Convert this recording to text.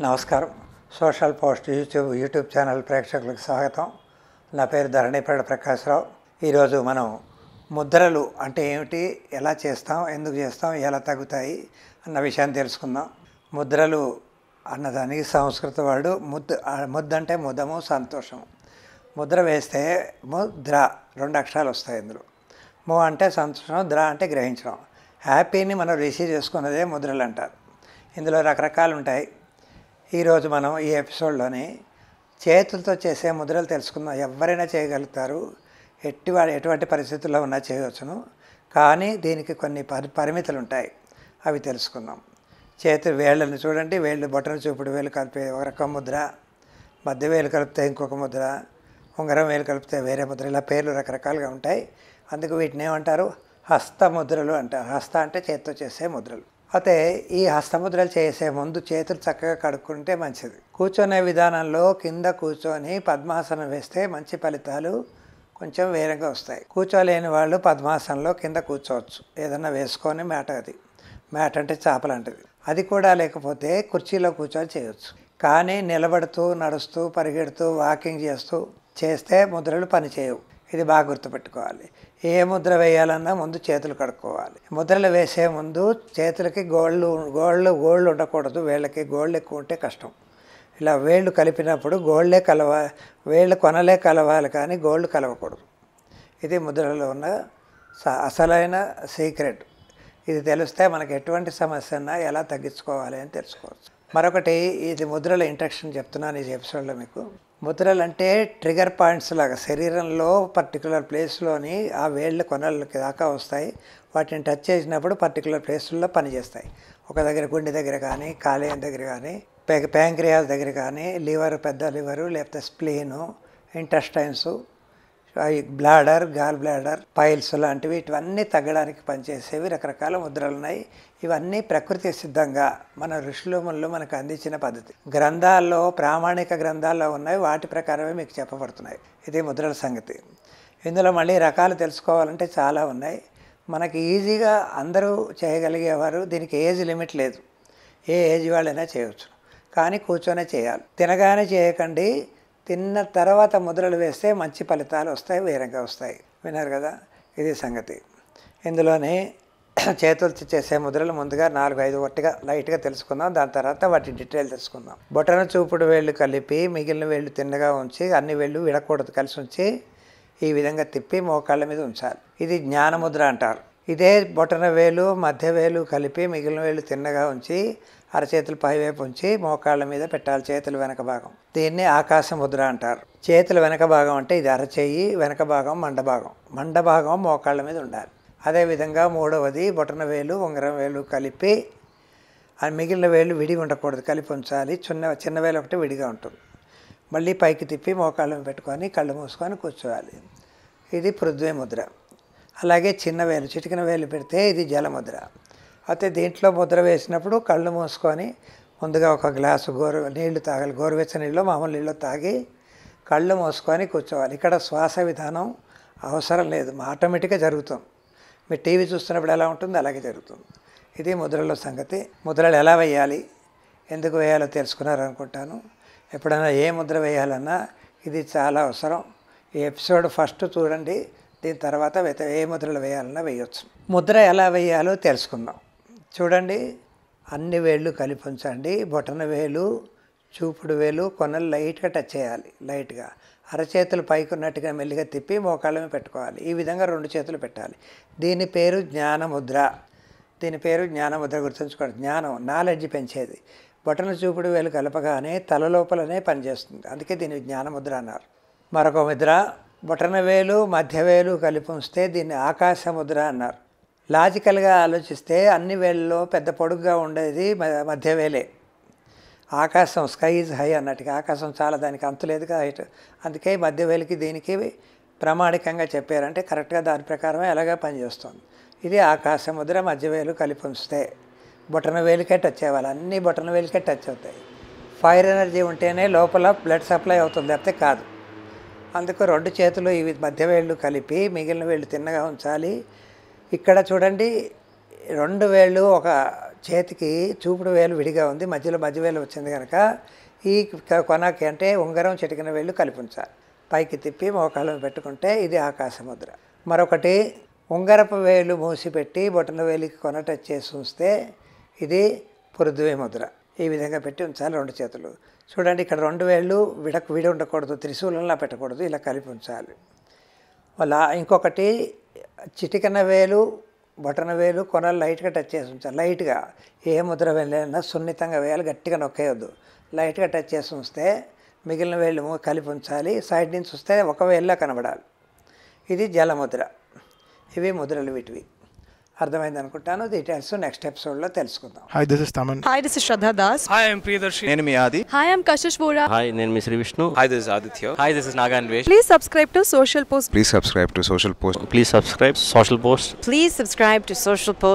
నమస్కారం. Social Post YouTube YouTube channel ప్రేక్షకులకు స్వాగతం. నా పేరు ధరణిపేడ ప్రకాశ్రావు. ఈరోజు మనం ముద్రలు అంటే ఏమిటి? ఎలా చేస్తాం? ఎందుకు చేస్తాం? ఎలా తగ్గుతాయి? అన్న విషయాన్ని తెలుసుకుందాం. ముద్రలు అన్నదానికి సంస్కృత వాడు ముద్ద ముద్ద అంటే ముదము సంతోషం ముద్ర వేస్తే ముద్ర రెండు అక్షరాలు వస్తాయి ఇందులో. ము అంటే సంతోషం ద్ర అంటే గ్రహించడం. హ్యాపీని మనం రిసీవ్ చేసుకున్నదే ముద్రలు అంటారు. ఇందులో రకరకాలు ఉంటాయి. ఈరోజు మనం ఈ ఎపిసోడ్లోని చేతులతో చేసే ముద్రలు తెలుసుకుందాం. ఎవరైనా చేయగలుగుతారు? ఎట్టి ఎటువంటి పరిస్థితుల్లో ఉన్నా చేయవచ్చును. కానీ దీనికి కొన్ని పరి పరిమితులు ఉంటాయి అవి తెలుసుకుందాం. చేతి వేళ్ళని చూడండి. వేళ్ళు బొట్టను చూపుడు వేలు కలిపే ఒక రకం ముద్ర. మధ్య వేలు కలిపితే ఇంకొక ముద్ర. ఉంగరం వేలు కలిపితే వేరే ముద్ర. ఇలా పేర్లు రకరకాలుగా ఉంటాయి. అందుకు వీటిని ఏమంటారు? హస్తముద్రలు అంటారు. హస్త అంటే చేతితో చేసే ముద్రలు. అయితే ఈ హస్తముద్రలు చేసే ముందు చేతులు చక్కగా కడుక్కుంటే మంచిది. కూర్చొనే విధానంలో కింద కూర్చొని పద్మాసనం వేస్తే మంచి ఫలితాలు కొంచెం వేరంగా వస్తాయి. కూర్చోలేని వాళ్ళు పద్మాసనంలో కింద కూర్చోవచ్చు. ఏదన్నా వేసుకొని మ్యాట్ అది. మ్యాట్ అంటే చేపలాంటిది అది కూడా లేకపోతే కుర్చీలో కూర్చొని చేయొచ్చు. కానీ నిలబడుతూ నడుస్తూ పరిగెడుతూ వాకింగ్ చేస్తూ చేస్తే ముద్రలు పనిచేయవు ఇది బాగా గుర్తుపెట్టుకోవాలి. ఏ ముద్ర వేయాలన్నా ముందు చేతులు కడుక్కోవాలి. ముద్రలు వేసే ముందు చేతులకి గోళ్ళు గోళ్ళు గోళ్ళు ఉండకూడదు. వేళ్ళకి గోళ్ళు ఎక్కువ ఉంటే కష్టం. ఇలా వేళ్ళు కలిపినప్పుడు గోల్డ్లే కలవ వేళ్ళు కొనలే కలవాలి కానీ గోల్డ్ కలవకూడదు. ఇది ముద్రలో ఉన్న స- అసలైన సీక్రెట్. ఇది తెలిస్తే మనకు ఎటువంటి సమస్య ఎలా తగ్గించుకోవాలి అని తెలుసుకోవచ్చు. మరొకటి ఇది ముద్రల ఇంట్రక్షన్ చెప్తున్నాను ఈ ఎపిసోడ్లో మీకు. ముద్రలు అంటే ట్రిగర్ పాయింట్స్ లాగా శరీరంలో పర్టికులర్ ప్లేస్లోని ఆ వేళ్ళ కొనలకి దాకా వస్తాయి. వాటిని టచ్ చేసినప్పుడు పర్టికులర్ ప్లేసుల్లో పనిచేస్తాయి. ఒక దగ్గర గుండె దగ్గర కానీ కాలేయం దగ్గర కానీ పే ప్యాంక్రియాస్ దగ్గర కానీ లివర్ పెద్ద లివరు లేకపోతే spleen intestines bladder gall bladder piles లాంటివి ఇవన్నీ తగ్గడానికి పనిచేసేవి రకరకాల ముద్రలు ఉన్నాయి. ఇవన్నీ ప్రకృతి సిద్ధంగా మన ఋషులు ముళ్ళు మనకు అందించిన పద్ధతి. గ్రంథాల్లో ప్రామాణిక గ్రంథాల్లో ఉన్నాయి. వాటి ప్రకారమే మీకు చెప్పబడుతున్నాయి. ఇది ముద్రల సంగతి. ఇందులో మళ్ళీ రకాలు తెలుసుకోవాలంటే చాలా ఉన్నాయి. మనకి ఈజీగా అందరూ చేయగలిగేవారు దీనికి ఏజ్ లిమిట్ లేదు. ఏ ఏజ్ వాళ్ళైనా చేయవచ్చు కానీ కూర్చొనే చేయాలి. తినగానే చేయకండి. తిన్న తర్వాత ముద్రలు వేస్తే మంచి ఫలితాలు వస్తాయి వేరంగా వస్తాయి. విన్నారు కదా? ఇది సంగతి. ఇందులోనే చేతులతో చేసే ముద్రలు ముందుగా నాలుగు ఐదు ఒట్టిగా లైట్గా తెలుసుకుందాం. దాని తర్వాత వాటి డీటెయిల్ తెలుసుకుందాం. బొటన చూపుడు వేళ్ళు కలిపి మిగిలిన వేళ్ళు తిన్నగా ఉంచి అన్ని వేళ్ళు విడకూడదు కలిసి ఉంచి ఈ విధంగా తిప్పి మోకాళ్ళ మీద ఉంచాలి. ఇది జ్ఞానముద్ర అంటారు. ఇదే బొటన వేలు మధ్య వేలు కలిపి మిగిలిన వేళ్ళు తిన్నగా ఉంచి అరచేతులు పైవైపు ఉంచి మోకాళ్ళ మీద పెట్టాలి చేతుల వెనక భాగం. దీన్ని ఆకాశ ముద్ర అంటారు. చేతుల వెనక భాగం అంటే ఇది అరచేయి వెనక భాగం మండభాగం మండభాగం మోకాళ్ళ మీద ఉండాలి. అదేవిధంగా మూడవది బొటన వేలు ఉంగరం వేలు కలిపి ఆ మిగిలిన వేలు విడిగి ఉండకూడదు. కలిపి ఉంచాలి. చిన్న చిన్న వేలు ఒకటి విడిగా ఉంటుంది. మళ్ళీ పైకి తిప్పి మోకాళ్ళ పెట్టుకొని కళ్ళు మూసుకొని కూర్చోవాలి. ఇది పృథ్వీ ముద్ర. అలాగే చిన్న వేలు చిటికిన వేలు పెడితే ఇది జలముద్ర. అయితే దీంట్లో ముద్ర వేసినప్పుడు కళ్ళు మూసుకొని ముందుగా ఒక గ్లాసు గోరు నీళ్ళు తాగాలి. గోరువెచ్చ నీళ్ళు మామూలు నీళ్ళు తాగి కళ్ళు మూసుకొని కూర్చోవాలి. ఇక్కడ శ్వాస విధానం అవసరం లేదు. ఆటోమేటిక్గా జరుగుతుంది మీరు టీవీ చూస్తున్నప్పుడు ఎలా ఉంటుందో అలాగే జరుగుతుంది. ఇది ముద్రలో సంగతి. ముద్రలు ఎలా వేయాలి? ఎందుకు వేయాలో తెలుసుకున్నారు అనుకుంటాను ఎప్పుడైనా ఏ ముద్ర వేయాలన్నా ఇది చాలా అవసరం. ఈ ఎపిసోడ్ ఫస్ట్ చూడండి. దీని తర్వాత ఏ ముద్రలు వేయాలన్నా వేయొచ్చు. ముద్ర ఎలా వేయాలో తెలుసుకుందాం. చూడండి అన్ని వేళ్ళు కలిపి ఉంచండి. బొటన వేలు చూపుడు వేలు కొనలు లైట్గా టచ్ చేయాలి లైట్గా. అరచేతులు పైకి ఉన్నట్టుగా మెల్లిగా తిప్పి మోకాళ్ళమే పెట్టుకోవాలి. ఈ విధంగా రెండు చేతులు పెట్టాలి. దీని పేరు జ్ఞానముద్ర. దీని పేరు జ్ఞానముద్ర గుర్తుంచుకోండి. జ్ఞానం నాలెడ్జ్ పెంచేది. బొటన చూపుడు వేలు కలపగానే తల లోపలనే పనిచేస్తుంది అందుకే దీన్ని జ్ఞానముద్ర అన్నారు. మరొక ముద్ర బొటన వేలు మధ్య వేలు కలిపి ఉంచితే దీన్ని ఆకాశముద్ర అన్నారు. లాజికల్గా ఆలోచిస్తే అన్ని వేళ్ళలో పెద్ద పొడుగ్గా ఉండేది మధ్య వేలే. ఆకాశం స్కై ఈజ్ హై అన్నట్టుగా. ఆకాశం చాలా దానికి అంతులేదుగా హైట్. అందుకే మధ్య వేలికి దీనికి ప్రామాణికంగా చెప్పారంటే కరెక్ట్గా దాని ప్రకారమే అలాగే పనిచేస్తుంది. ఇది ఆకాశ ముద్ర మధ్య వేలు కలిపి ఉంచితే బొటన వేలికే టచ్ అవ్వాలి. అన్ని బొటన వేలికే టచ్ అవుతాయి. ఫైర్ ఎనర్జీ ఉంటేనే లోపల బ్లడ్ సప్లై అవుతుంది లేకపోతే కాదు. అందుకు రెండు చేతులు ఇవి మధ్య వేళ్ళు కలిపి మిగిలిన వేళ్ళు తిన్నగా ఉంచాలి. ఇక్కడ చూడండి రెండు వేళ్ళు ఒక చేతికి చూపుడు వేలు విడిగా ఉంది. మధ్యలో మధ్య వేలు వచ్చింది కనుక ఈ క- కొనకి అంటే ఉంగరం చిటికిన వేళ్ళు కలిపి ఉంచాలి పైకి తిప్పి మోకాళ్ళను పెట్టుకుంటే ఇది ఆకాశ ముద్ర మరొకటి ఉంగరపు వేలు మూసిపెట్టి బొటన వేలికి కొన టచ్ చేసి ఉంచితే ఇది పృథ్వీ ముద్ర. ఈ విధంగా పెట్టి ఉంచాలి రెండు చేతులు. చూడండి ఇక్కడ రెండు వేళ్ళు విడకు విడి ఉండకూడదు త్రిశూలంలా పెట్టకూడదు ఇలా కలిపి ఉంచాలి. అలా ఇంకొకటి చిటికన వేలు బటన వేలు కొనలు లైట్గా టచ్ చేసి ఉంచాలి. లైట్గా ఏ ముద్ర వెళ్ళినా సున్నితంగా వేయాలి గట్టిగా నొక్కేయద్దు. లైట్గా టచ్ చేసి ఉంచితే మిగిలిన వేళ్ళు కలిపి ఉంచాలి. సైడ్ నుంచి చూస్తే ఒక వేళ్ళ కనబడాలి. ఇది జలముద్ర. ఇవి ముద్రలు వీటివి. అర్థమైంది అనుకుంటాను డీటెయిల్స్ నెక్స్ట్ ఎపిసోడ్లో తెలుసుకుందాం Hi, this is Taman. Hi, this is Shraddha Das. Hi, I'm Priyadarshi. నేను మీ ఆది Hi, I'm Kashish Vora. Hi నేను మీ Sri Vishnu Hi, this is Aditya. Hi this is Naga Anvesh Please subscribe to Social Post. Please subscribe to Social Post please subscribe Social Post Please subscribe to Social Post